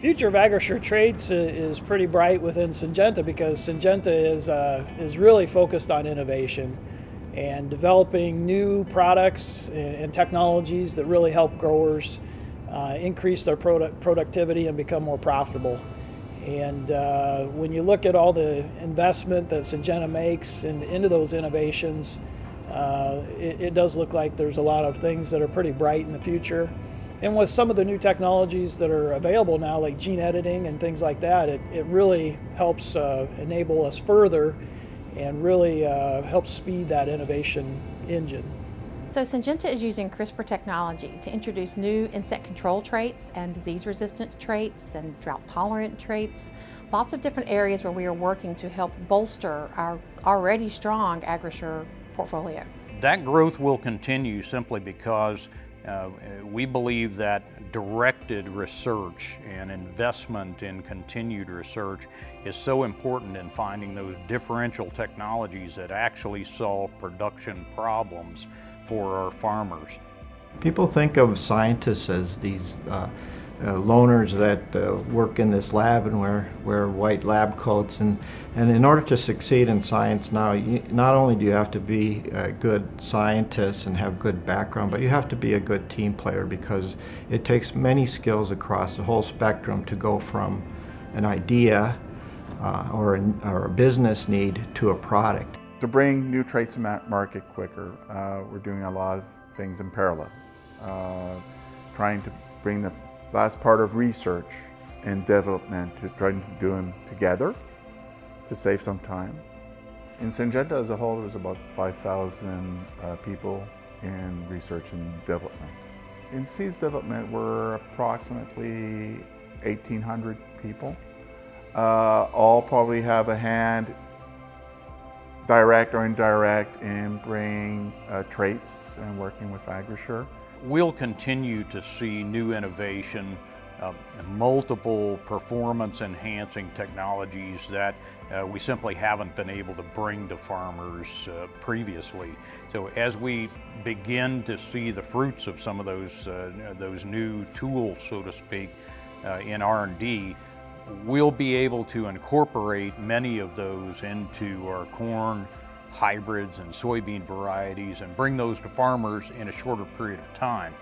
future of Agrisure Traits is pretty bright within Syngenta because Syngenta is, uh, is really focused on innovation and developing new products and technologies that really help growers uh, increase their product productivity and become more profitable. And uh, when you look at all the investment that Syngenta makes in, into those innovations, uh, it, it does look like there's a lot of things that are pretty bright in the future. And with some of the new technologies that are available now, like gene editing and things like that, it, it really helps uh, enable us further and really uh, helps speed that innovation engine. So Syngenta is using CRISPR technology to introduce new insect control traits and disease resistance traits and drought tolerant traits. Lots of different areas where we are working to help bolster our already strong Agrisure portfolio. That growth will continue simply because uh, we believe that directed research and investment in continued research is so important in finding those differential technologies that actually solve production problems for our farmers. People think of scientists as these uh, uh, loners that uh, work in this lab and wear, wear white lab coats. And, and in order to succeed in science now, you, not only do you have to be a good scientist and have good background, but you have to be a good team player because it takes many skills across the whole spectrum to go from an idea uh, or, a, or a business need to a product. To bring new traits to market quicker, uh, we're doing a lot of things in parallel. Uh, trying to bring the last part of research and development to trying to do them together to save some time. In Syngenta as a whole, there was about 5,000 uh, people in research and development. In seeds development, we're approximately 1,800 people. Uh, all probably have a hand, direct or indirect, in bringing uh, traits and working with Agrisure. We'll continue to see new innovation, uh, multiple performance enhancing technologies that uh, we simply haven't been able to bring to farmers uh, previously. So as we begin to see the fruits of some of those, uh, those new tools, so to speak, uh, in R&D, we'll be able to incorporate many of those into our corn, hybrids and soybean varieties and bring those to farmers in a shorter period of time.